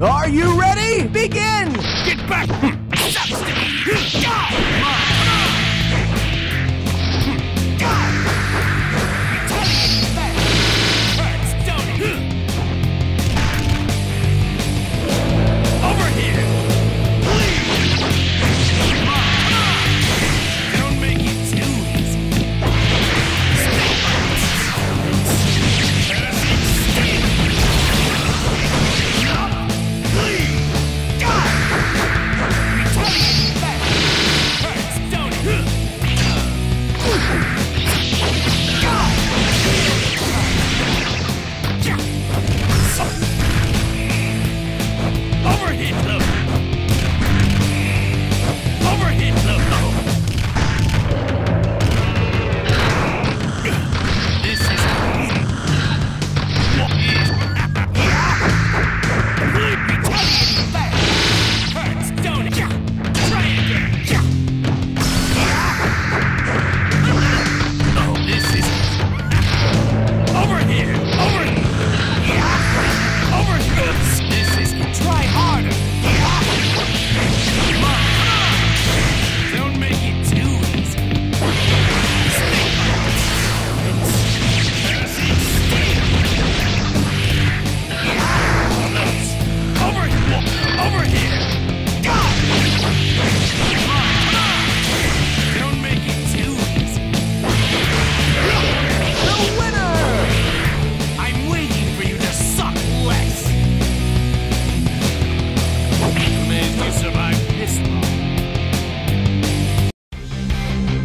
Are you ready? Begin! Get back! Hmm.